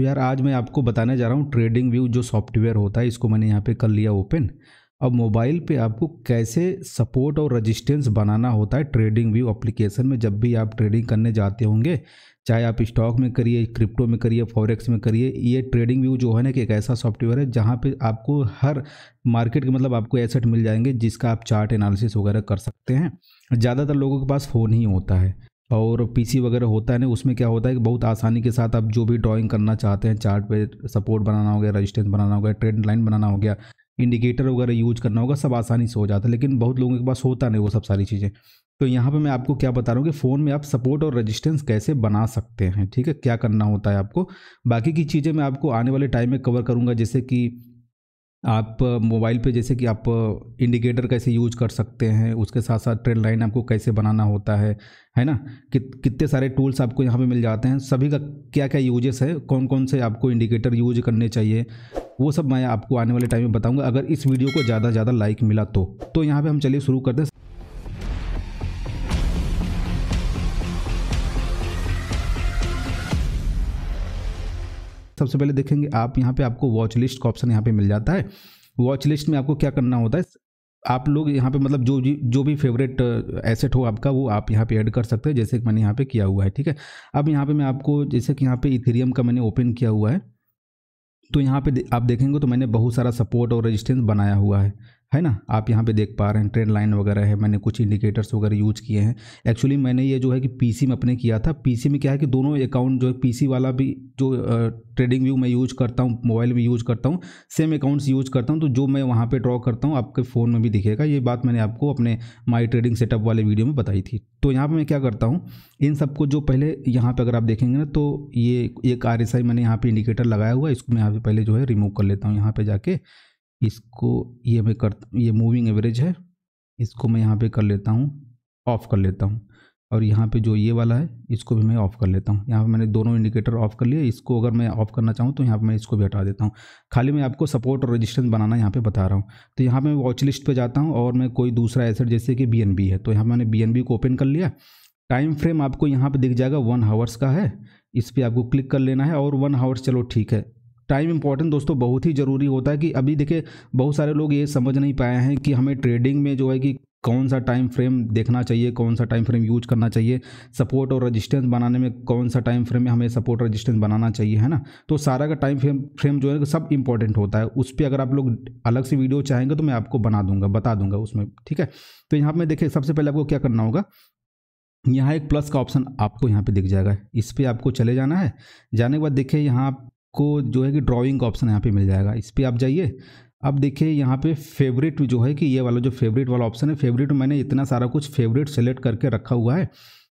तो यार आज मैं आपको बताने जा रहा हूँ ट्रेडिंग व्यू जो सॉफ्टवेयर होता है, इसको मैंने यहाँ पे कर लिया ओपन अब मोबाइल पे आपको कैसे सपोर्ट और रजिस्टेंस बनाना होता है ट्रेडिंग व्यू एप्लीकेशन में, जब भी आप ट्रेडिंग करने जाते होंगे, चाहे आप स्टॉक में करिए क्रिप्टो में करिए फॉरेक्स में करिए, ये ट्रेडिंग व्यू जो है ना कि एक ऐसा सॉफ्टवेयर है जहाँ पे आपको हर मार्केट के मतलब आपको एसेट मिल जाएँगे जिसका आप चार्ट एनालिसिस वगैरह कर सकते हैं। ज़्यादातर लोगों के पास फ़ोन ही होता है। और पीसी वगैरह होता है ना उसमें क्या होता है कि बहुत आसानी के साथ आप जो भी ड्राइंग करना चाहते हैं चार्ट पे सपोर्ट बनाना हो गया रजिस्टेंस बनाना हो गया ट्रेंड लाइन बनाना हो गया इंडिकेटर वगैरह यूज़ करना होगा, सब आसानी से हो जाता है, लेकिन बहुत लोगों के पास होता नहीं वो सब सारी चीज़ें। तो यहाँ पे मैं आपको क्या बता रहा हूँ कि फ़ोन में आप सपोर्ट और रजिस्टेंस कैसे बना सकते हैं, ठीक है? क्या करना होता है आपको? बाकी की चीज़ें मैं आपको आने वाले टाइम में कवर करूँगा, जैसे कि आप मोबाइल पे जैसे कि आप इंडिकेटर कैसे यूज़ कर सकते हैं उसके साथ साथ ट्रेंड लाइन आपको कैसे बनाना होता है है ना? कि, कितने सारे टूल्स आपको यहाँ पे मिल जाते हैं सभी का क्या क्या यूजेस है कौन कौन से आपको इंडिकेटर यूज़ करने चाहिए वो सब मैं आपको आने वाले टाइम में बताऊँगा। अगर इस वीडियो को ज़्यादा से ज़्यादा लाइक मिला तो तो यहाँ पर हम चलिए शुरू करते हैं। सबसे पहले देखेंगे, आप यहाँ पे आपको वॉच लिस्ट का ऑप्शन यहाँ पे मिल जाता है। वॉच लिस्ट में आपको क्या करना होता है? आप लोग यहाँ पे मतलब जो जो भी फेवरेट एसेट हो आपका, वो आप यहाँ पे ऐड कर सकते हैं, जैसे कि मैंने यहाँ पे किया हुआ है, ठीक है? अब यहाँ पे मैं आपको, जैसे कि यहाँ पे इथेरियम का मैंने ओपन किया हुआ है तो यहाँ पे आप देखेंगे तो मैंने बहुत सारा सपोर्ट और रेजिस्टेंस बनाया हुआ है। है ना? आप यहाँ पे देख पा रहे हैं ट्रेंड लाइन वगैरह है, मैंने कुछ इंडिकेटर्स वगैरह यूज़ किए हैं। एक्चुअली मैंने ये जो है कि पीसी में अपने किया था। पीसी में क्या है कि दोनों अकाउंट जो है पीसी वाला भी जो ट्रेडिंग व्यू मैं यूज़ करता हूँ मोबाइल में यूज़ करता हूँ सेम अकाउंट्स यूज़ करता हूँ तो जो मैं वहाँ पर ड्रॉ करता हूँ, आपके फ़ोन में भी दिखेगा। ये बात मैंने आपको अपने माई ट्रेडिंग सेटअप वाले वीडियो में बताई थी। तो यहाँ पर मैं क्या करता हूँ, इन सबको जो पहले यहाँ पर अगर आप देखेंगे ना तो ये एक आर मैंने यहाँ पर इंडिकेटर लगाया हुआ इसको मैं यहाँ पर पहले जो है रिमूव कर लेता हूँ यहाँ पर जाके। इसको, ये मैं कर, ये मूविंग एवरेज है, इसको मैं यहाँ पे कर लेता हूँ ऑफ़ कर लेता हूँ। और यहाँ पे जो ये वाला है, इसको भी मैं ऑफ़ कर लेता हूँ। यहाँ पे मैंने दोनों इंडिकेटर ऑफ़ कर लिया इसको अगर मैं ऑफ़ करना चाहूँ तो यहाँ पे मैं इसको भी हटा देता हूँ। खाली मैं आपको सपोर्ट और रजिस्टेंस बनाना यहाँ पे बता रहा हूँ। तो यहाँ पे मैं वॉच लिस्ट पर जाता हूँ और मैं कोई दूसरा एसेट जैसे कि BNB है तो यहाँ मैंने BNB को ओपन कर लिया। टाइम फ्रेम आपको यहाँ पर दिख जाएगा वन हावर्स का है, इस पर आपको क्लिक कर लेना है और वन हावर्स चलो ठीक है। टाइम इंपॉर्टेंट दोस्तों बहुत ही ज़रूरी होता है कि अभी देखिए बहुत सारे लोग ये समझ नहीं पाए हैं कि हमें ट्रेडिंग में जो है कि कौन सा टाइम फ्रेम देखना चाहिए, कौन सा टाइम फ्रेम यूज़ करना चाहिए, सपोर्ट और रजिस्टेंस बनाने में कौन सा टाइम फ्रेम में हमें सपोर्ट रजिस्टेंस बनाना चाहिए, है ना? तो सारा का टाइम फ्रेम फ्रेम जो है सब इंपॉर्टेंट होता है। उस पर अगर आप लोग अलग से वीडियो चाहेंगे तो मैं आपको बना दूँगा, बता दूँगा उसमें, ठीक है? तो यहाँ पर देखिए सबसे पहले आपको क्या करना होगा? यहाँ एक प्लस का ऑप्शन आपको यहाँ पे दिख जाएगा। इस पर आपको चले जाना है। जाने के बाद देखिए यहाँ को जो है कि ड्राइंग का ऑप्शन यहाँ पे मिल जाएगा। इस पर आप जाइए। अब देखिए यहाँ पे फेवरेट जो है कि ये वाला जो फेवरेट वाला ऑप्शन है फेवरेट मैंने इतना सारा कुछ फेवरेट सेलेक्ट करके रखा हुआ है।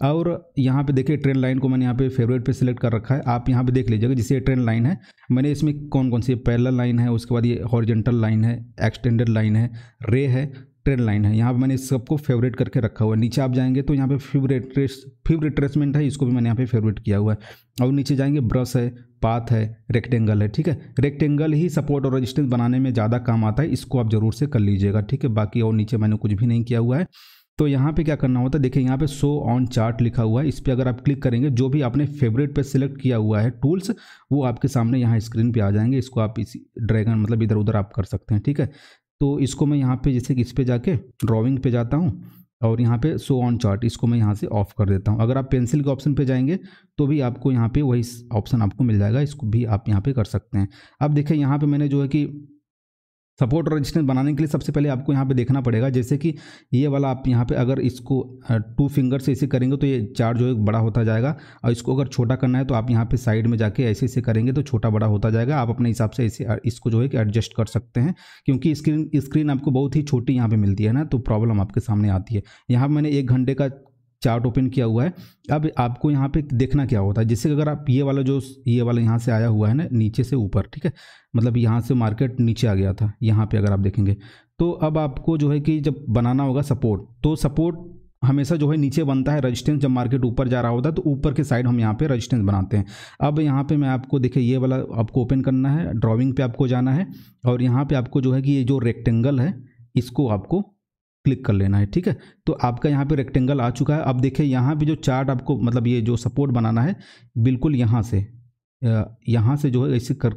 और यहाँ पे देखिए ट्रेन लाइन को मैंने यहाँ पे फेवरेट पे सिलेक्ट कर रखा है। आप यहाँ पे देख लीजिएगा जिसे ट्रेन लाइन है, मैंने इसमें कौन कौन सी पैरल लाइन है, उसके बाद ये हॉरिजेंटल लाइन है एक्सटेंडेड लाइन है रे है। ट्रेंड लाइन है। यहाँ पे मैंने सबको फेवरेट करके रखा हुआ है। नीचे आप जाएँगे तो यहाँ पे फेवरेट ट्रेस फेवरेट ट्रेसमेंट है, इसको भी मैंने यहाँ पे फेवरेट किया हुआ है। और नीचे जाएँगे, ब्रश है, पाथ है रेक्टेंगल है, ठीक है? रेक्टेंगल ही सपोर्ट और रजिस्टेंस बनाने में ज़्यादा काम आता है, इसको आप ज़रूर से कर लीजिएगा, ठीक है? बाकी और नीचे मैंने कुछ भी नहीं किया हुआ है। तो यहाँ पे क्या करना होता है, देखिए यहाँ पे शो ऑन चार्ट लिखा हुआ है, इस पर अगर आप क्लिक करेंगे, जो भी आपने फेवरेट पे सिलेक्ट किया हुआ है टूल्स वो आपके सामने यहाँ स्क्रीन पे आ जाएँगे, इसको आप इसी ड्रैगन मतलब इधर उधर आप कर सकते हैं, ठीक है? तो इसको मैं यहाँ पे जैसे इस पर जाके ड्राइंग पे जाता हूँ और यहाँ पे शो ऑन चार्ट इसको मैं यहाँ से ऑफ़ कर देता हूँ। अगर आप पेंसिल के ऑप्शन पे जाएँगे तो भी आपको यहाँ पे वही ऑप्शन आपको मिल जाएगा, इसको भी आप यहाँ पे कर सकते हैं। अब देखें यहाँ पे मैंने जो है कि सपोर्ट और रजिस्टेंस बनाने के लिए सबसे पहले आपको यहाँ पे देखना पड़ेगा, जैसे कि ये वाला आप यहाँ पे अगर इसको टू फिंगर से इसे करेंगे तो ये चार्ट जो है बड़ा होता जाएगा और इसको अगर छोटा करना है तो आप यहाँ पे साइड में जाके ऐसे ऐसे करेंगे तो छोटा बड़ा होता जाएगा। आप अपने हिसाब से ऐसे इसको जो है कि एडजस्ट कर सकते हैं, क्योंकि स्क्रीन स्क्रीन आपको बहुत ही छोटी यहाँ पर मिलती है ना तो प्रॉब्लम आपके सामने आती है। यहाँ मैंने एक घंटे का चार्ट ओपन किया हुआ है। अब आपको यहाँ पे देखना क्या होता है, जिससे अगर आप ये वाला जो ये वाला यहाँ से आया हुआ है ना, नीचे से ऊपर, ठीक है? मतलब यहाँ से मार्केट नीचे आ गया था, यहाँ पे अगर आप देखेंगे तो अब आपको जो है कि जब बनाना होगा सपोर्ट तो सपोर्ट हमेशा जो है नीचे बनता है रजिस्टेंस जब मार्केट ऊपर जा रहा होता है तो ऊपर के साइड हम यहाँ पे रजिस्टेंस बनाते हैं। अब यहाँ पे मैं आपको, देखिए, ये वाला आपको ओपन करना है ड्राइंग पे आपको जाना है, और यहाँ पे आपको जो है कि ये जो रेक्टेंगल है, इसको आपको क्लिक कर लेना है, ठीक है? तो आपका यहाँ पे रेक्टेंगल आ चुका है। अब देखिए, यहाँ पे जो चार्ट आपको मतलब ये जो सपोर्ट बनाना है, बिल्कुल यहाँ से यहाँ से जो है ऐसे कर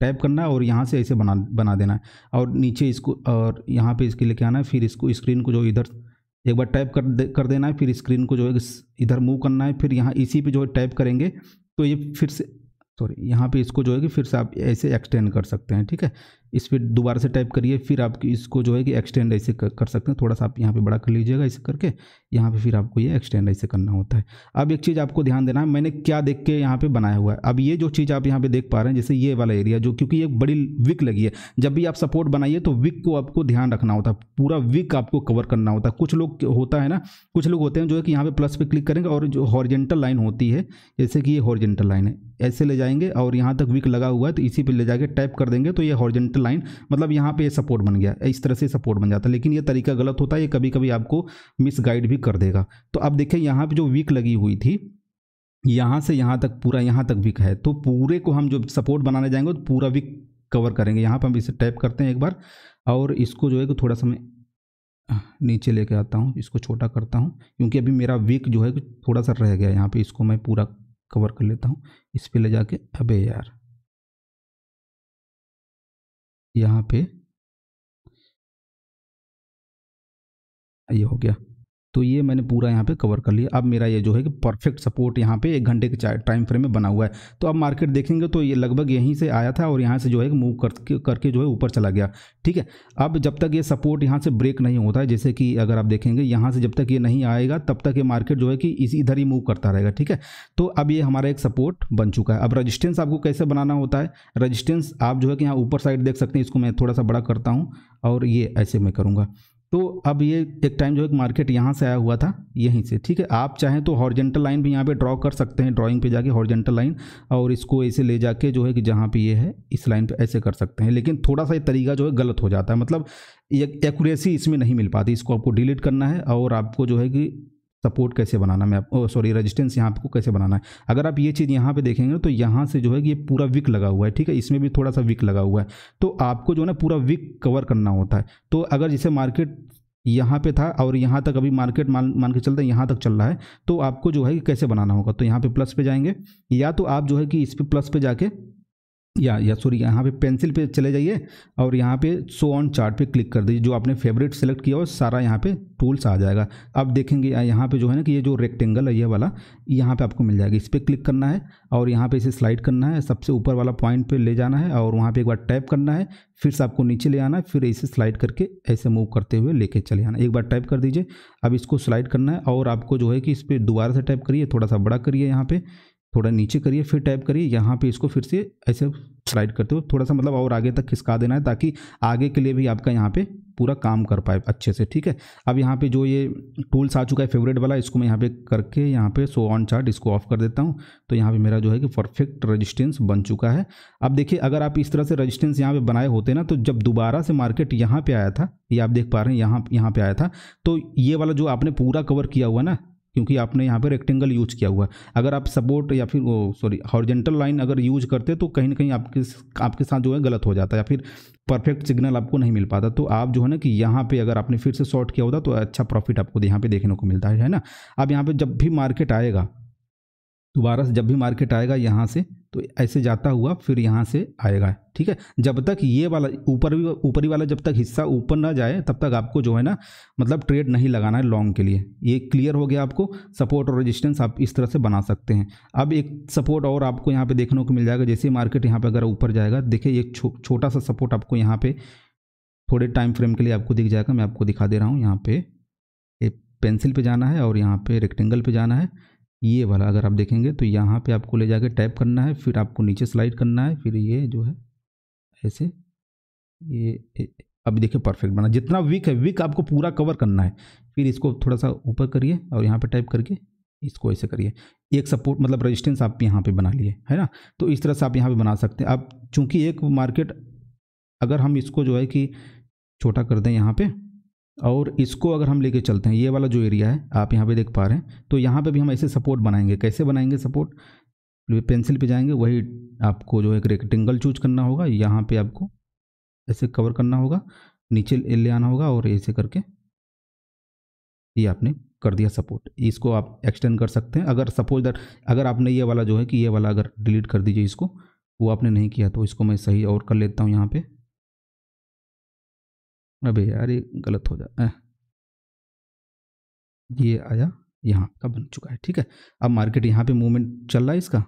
टाइप करना है और यहाँ से ऐसे बना बना देना है। और नीचे इसको, और यहाँ पे इसके लेके आना है, फिर इसको स्क्रीन को जो इधर, एक बार टाइप कर दे, कर देना है, फिर स्क्रीन को जो है इधर मूव करना है, फिर यहाँ इसी पे जो है टाइप करेंगे तो ये फिर से सॉरी यहाँ पे इसको जो है कि फिर से आप ऐसे एक्सटेंड कर सकते हैं, ठीक है? इस पर दोबारा से टाइप करिए फिर आप इसको जो है कि एक्सटेंड ऐसे कर, सकते हैं। थोड़ा सा आप यहाँ पे बड़ा कर लीजिएगा ऐसे करके यहाँ पे फिर आपको ये एक्सटेंड ऐसे करना होता है। अब एक चीज़ आपको ध्यान देना है मैंने क्या देख के यहाँ पे बनाया हुआ है। अब ये जो चीज़ आप यहाँ पे देख पा रहे हैं जैसे ये वाला एरिया जो क्योंकि एक बड़ी विक लगी है। जब भी आप सपोर्ट बनाइए तो विक को आपको ध्यान रखना होता है। पूरा विक आपको कवर करना होता है। कुछ लोग होता है ना कुछ लोग होते हैं जो है कि यहाँ पर प्लस पर क्लिक करेंगे और जो हॉर्जेंटल लाइन होती है जैसे कि ये हॉर्जेंटल लाइन है। ऐसे ले जाएँगे और यहाँ तक विक लगा हुआ है तो इसी पर ले जाके टाइप कर देंगे तो ये हॉर्जेंटल लाइन मतलब यहाँ पे सपोर्ट बन गया, इस तरह से सपोर्ट बन जाता है। लेकिन ये तरीका गलत होता है, ये कभी कभी आपको मिस गाइड भी कर देगा। तो अब देखिए यहाँ पे जो वीक लगी हुई थी, यहाँ से यहाँ तक, पूरा यहाँ तक वीक है। तो पूरे को हम जो सपोर्ट बनाने जाएँगे तो पूरा वीक कवर करेंगे। यहाँ पर हम इसे टाइप करते हैं एक बार, और इसको जो है कि थोड़ा सा मैं नीचे लेके आता हूँ, इसको छोटा करता हूँ, क्योंकि अभी मेरा वीक जो है थोड़ा सा रह गया। यहाँ पे इसको मैं पूरा कवर कर लेता हूँ, इस पर ले जाके। अबे यार! यहाँ पे ये हो गया। तो ये मैंने पूरा यहाँ पे कवर कर लिया। अब मेरा ये जो है कि परफेक्ट सपोर्ट यहाँ पे एक घंटे के टाइम फ्रेम में बना हुआ है। तो अब मार्केट देखेंगे तो ये लगभग यहीं से आया था और यहाँ से जो है मूव करके करके जो है ऊपर चला गया। ठीक है? अब जब तक ये सपोर्ट यहाँ से ब्रेक नहीं होता है, जैसे कि अगर आप देखेंगे, यहाँ से जब तक ये नहीं आएगा, तब तक ये मार्केट जो है कि इसी, इधर ही मूव करता रहेगा। ठीक है? तो अब ये हमारा एक सपोर्ट बन चुका है। अब रजिस्टेंस आपको कैसे बनाना होता है? रजिस्टेंस आप जो है कि यहाँ ऊपर साइड देख सकते हैं, इसको मैं थोड़ा सा बड़ा करता हूँ और ये ऐसे मैं करूँगा। तो अब ये एक टाइम जो है मार्केट यहाँ से आया हुआ था, यहीं से, ठीक है? आप चाहें तो हॉर्जेंटल लाइन भी यहाँ पे ड्रॉ कर सकते हैं ड्राइंग पे जाके हॉर्जेंटल लाइन और इसको ऐसे ले जाके जो है कि जहाँ पे ये है, इस लाइन पे ऐसे कर सकते हैं। लेकिन थोड़ा सा ये तरीका जो है गलत हो जाता है मतलब एक्यूरेसी इसमें नहीं मिल पाती, इसको आपको डिलीट करना है, और आपको जो है कि सपोर्ट कैसे बनाना मैं सॉरी रेजिस्टेंस यहाँ आपको कैसे बनाना है? अगर आप ये चीज़ यहाँ पे देखेंगे तो यहाँ से जो है कि ये पूरा विक लगा हुआ है, ठीक है? इसमें भी थोड़ा सा विक लगा हुआ है। तो आपको जो है ना, पूरा विक कवर करना होता है। तो अगर जैसे मार्केट यहाँ पे था और यहाँ तक अभी मार्केट मान मान के चलते यहाँ तक चल रहा है तो आपको जो है कि कैसे बनाना होगा? तो यहाँ पे प्लस पे जाएँगे। या तो आप जो है कि इस पर प्लस पे जाके या या सॉरी यहाँ पे पेंसिल पे चले जाइए और यहाँ पे शो ऑन चार्ट पे क्लिक कर दीजिए। जो आपने फेवरेट सेलेक्ट किया हो, सारा यहाँ पे टूल्स आ जाएगा। अब देखेंगे यहाँ पे जो है ना कि ये जो रेक्टेंगल है, ये वाला, यहाँ पे आपको मिल जाएगा। इस पर क्लिक करना है और यहाँ पे इसे स्लाइड करना है। सबसे ऊपर वाला पॉइंट पे ले जाना है और वहाँ पर एक बार टैप करना है। फिर से आपको नीचे ले आना है, फिर इसे स्लाइड करके ऐसे मूव करते हुए लेके चले आना एक बार टाइप कर दीजिए। अब इसको स्लाइड करना है और आपको जो है कि इस पर दोबारा से टाइप करिए, थोड़ा सा बड़ा करिए यहाँ पे। थोड़ा नीचे करिए, फिर टाइप करिए, यहाँ पे इसको फिर से ऐसे स्लाइड करते हो थोड़ा सा मतलब और आगे तक खिसका देना है ताकि आगे के लिए भी आपका यहाँ पे पूरा काम कर पाए अच्छे से, ठीक है? अब यहाँ पे जो ये टूल्स आ चुका है फेवरेट वाला, इसको मैं यहाँ पे करके यहाँ पे सो ऑन चार्ट इसको ऑफ़ कर देता हूँ। तो यहाँ पे मेरा जो है कि परफेक्ट रजिस्टेंस बन चुका है। अब देखिए, अगर आप इस तरह से रजिस्टेंस यहाँ पे बनाए होते ना तो जब दोबारा से मार्केट यहाँ पे आया था, ये आप देख पा रहे हैं, यहाँ यहाँ पे आया था तो ये वाला जो आपने पूरा कवर किया हुआ ना क्योंकि आपने यहाँ पे रेक्टेंगल यूज़ किया हुआ है। अगर आप सपोर्ट या फिर वो सॉरी हॉर्जेंटल लाइन अगर यूज़ करते तो कहीं ना कहीं आपके आपके साथ जो है गलत हो जाता या फिर परफेक्ट सिग्नल आपको नहीं मिल पाता। तो आप जो है ना कि यहाँ पे अगर आपने फिर से शॉर्ट किया होता तो अच्छा प्रॉफिट आपको यहाँ पे देखने को मिलता है ना? अब यहाँ पे जब भी मार्केट आएगा दोबारा से जब भी मार्केट आएगा यहाँ से तो ऐसे जाता हुआ फिर यहाँ से आएगा ठीक है? जब तक ये वाला ऊपर भी ऊपरी वाला जब तक हिस्सा ऊपर ना जाए तब तक आपको जो है ना मतलब ट्रेड नहीं लगाना है लॉन्ग के लिए। ये क्लियर हो गया आपको सपोर्ट और रेजिस्टेंस आप इस तरह से बना सकते हैं। अब एक सपोर्ट और आपको यहाँ पे देखने को मिल जाएगा जैसे मार्केट यहाँ पे अगर ऊपर जाएगा देखिए एक छो, छोटा सा सपोर्ट आपको यहाँ पे थोड़े टाइम फ्रेम के लिए आपको दिख जाएगा। मैं आपको दिखा दे रहा हूँ यहाँ पे पेंसिल पे जाना है और यहाँ पे रेक्टेंगल पे जाना है। ये वाला अगर आप देखेंगे तो यहाँ पे आपको ले जाके टैप करना है, फिर आपको नीचे स्लाइड करना है, फिर ये जो है, ऐसे, ये अब देखिए परफेक्ट बना। जितना वीक है वीक आपको पूरा कवर करना है। फिर इसको थोड़ा सा ऊपर करिए और यहाँ पे टाइप करके इसको ऐसे करिए। एक सपोर्ट मतलब रेजिस्टेंस आप यहाँ पे बना लिए, है ना? तो इस तरह से आप यहाँ पे बना सकते हैं। अब चूँकि एक मार्केट अगर हम इसको जो है कि छोटा कर दें यहाँ पे और इसको अगर हम लेके चलते हैं, ये वाला जो एरिया है, आप यहाँ पे देख पा रहे हैं तो यहाँ पे भी हम ऐसे सपोर्ट बनाएँगे। कैसे बनाएँगे सपोर्ट पेंसिल पे जाएँगे, वही आपको जो एक रेक्टेंगल चूज़ करना होगा, यहाँ पे आपको ऐसे कवर करना होगा, नीचे ले आना होगा और ऐसे करके ये आपने कर दिया सपोर्ट इसको आप एक्सटेंड कर सकते हैं। अगर सपोज़ दैट अगर आपने ये वाला जो है कि ये वाला अगर डिलीट कर दीजिए इसको, वो आपने नहीं किया तो इसको मैं सही और कर लेता हूँ यहाँ पे। अबे यार, ये गलत हो जाए ये आया, यहाँ, का बन चुका है, ठीक है? अब मार्केट यहाँ पे मूवमेंट चल रहा है इसका?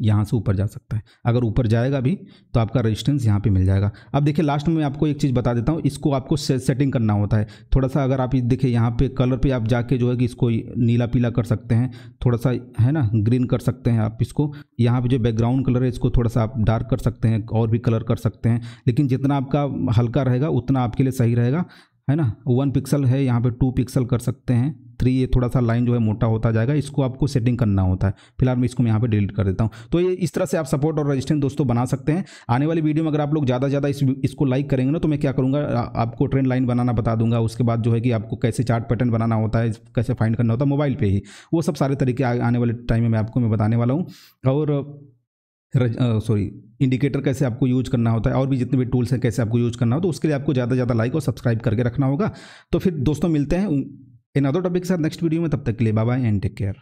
यहाँ से ऊपर जा सकता है। अगर ऊपर जाएगा भी तो आपका रेजिस्टेंस यहाँ पे मिल जाएगा। अब देखिए लास्ट में मैं आपको एक चीज़ बता देता हूँ इसको आपको से, सेटिंग करना होता है। थोड़ा सा अगर आप देखिए यहाँ पे कलर पे आप जाके जो है कि इसको नीला पीला कर सकते हैं थोड़ा सा है ना ग्रीन कर सकते हैं आप इसको। यहाँ पर जो बैकग्राउंड कलर है इसको थोड़ा सा आप डार्क कर सकते हैं और भी कलर कर सकते हैं। लेकिन जितना आपका हल्का रहेगा उतना आपके लिए सही रहेगा है ना। वन पिक्सल है यहाँ पर टू पिक्सल कर सकते हैं। थ्री ये थोड़ा सा लाइन जो है मोटा होता जाएगा, इसको आपको सेटिंग करना होता है। फ़िलहाल मैं इसको यहाँ पे डिलीट कर देता हूँ। तो ये इस तरह से आप सपोर्ट और रजिस्टेंस दोस्तों बना सकते हैं। आने वाली वीडियो में अगर आप लोग ज़्यादा ज़्यादा इस इसको लाइक करेंगे ना तो मैं क्या करूँगा आपको ट्रेंड लाइन बनाना बता दूँगा। उसके बाद जो है कि आपको कैसे चार्ट पैटर्न बनाना होता है कैसे फाइंड करना होता है मोबाइल पर ही। वो सब सारे तरीके आने वाले टाइम में मैं आपको मैं बताने वाला हूँ। और सॉरी इंडिकेटर कैसे आपको यूज़ करना होता है, और भी जितने भी टूल्स हैं कैसे आपको यूज़ करना हो तो उसके लिए आपको ज़्यादा ज़्यादा लाइक और सब्सक्राइब करके रखना होगा। तो फिर दोस्तों मिलते हैं इन अदर टॉपिक के साथ नेक्स्ट वीडियो में, तब तक के लिए बाय एंड टेक केयर